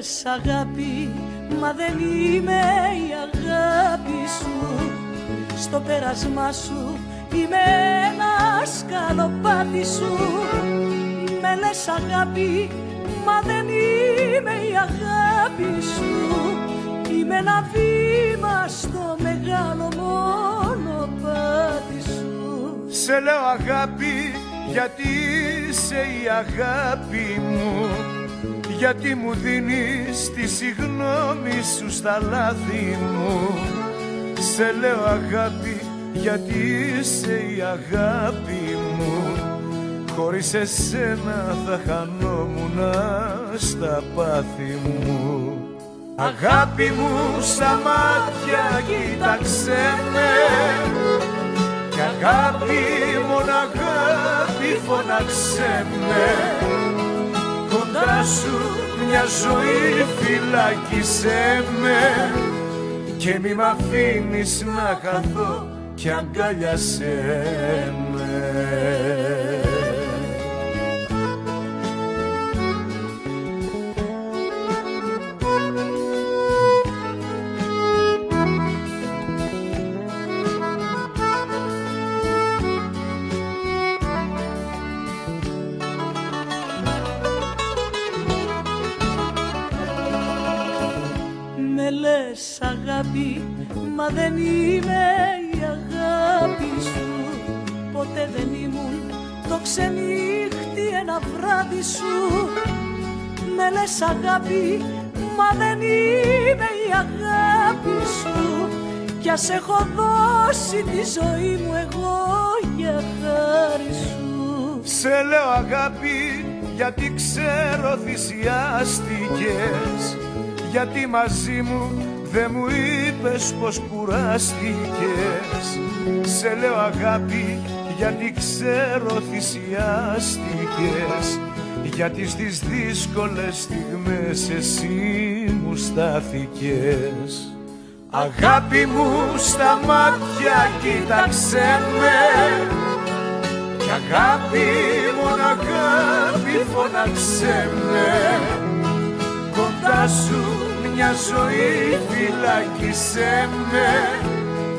λες αγάπη Μα δεν είμαι η αγάπη σου. Στο πέρασμά σου είμαι ένας σκαλοπάτι σου. Με λες αγάπη Μα δεν είμαι η αγάπη σου. Είμαι ένα βήμα στο μεγάλο μονοπάτι σου. Σε λέω αγάπη γιατί είσαι η αγάπη μου γιατί μου δίνεις τη συγνώμη σου στα λάθη μου. Σε λέω αγάπη γιατί είσαι η αγάπη μου. Χωρίς εσένα θα χανόμουν στα πάθη μου. Αγάπη μου στα μάτια κοίταξε με. Κι αγάπη μόνο αγάπη φωνάξε με κοντά σου μια ζωή φυλάκισέ με και μη μ' αφήνεις να χαθώ κι αγκαλιάσέ με. Με λες αγάπη, μα δεν είμαι η αγάπη σου. Ποτέ δεν ήμουν το ξενύχτη ένα βράδυ σου. Με λες αγάπη, μα δεν είμαι η αγάπη σου. Κι ας έχω δώσει τη ζωή μου εγώ για χάρη σου. Σε λέω αγάπη γιατί ξέρω θυσιάστηκες γιατί μαζί μου δεν μου είπες πως κουράστηκες. Σε λέω αγάπη γιατί ξέρω θυσιάστηκες. Γιατί στις δύσκολες στιγμές εσύ μου στάθηκες Αγάπη μου στα μάτια κοίταξε με. Κι αγάπη μόνο αγάπη φωνάξε με. Κοντά σου μια ζωή φυλάκισέ με.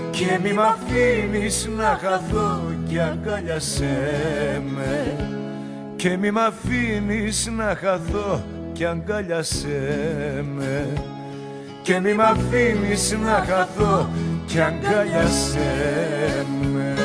Και μη μ' αφήνεις να χαθώ κι αγκαλιάσέ με. Και μη μ' αφήνεις να χαθώ κι αγκαλιάσέ με. Και μη μ' αφήνεις να χαθώ κι αγκαλιάσέ με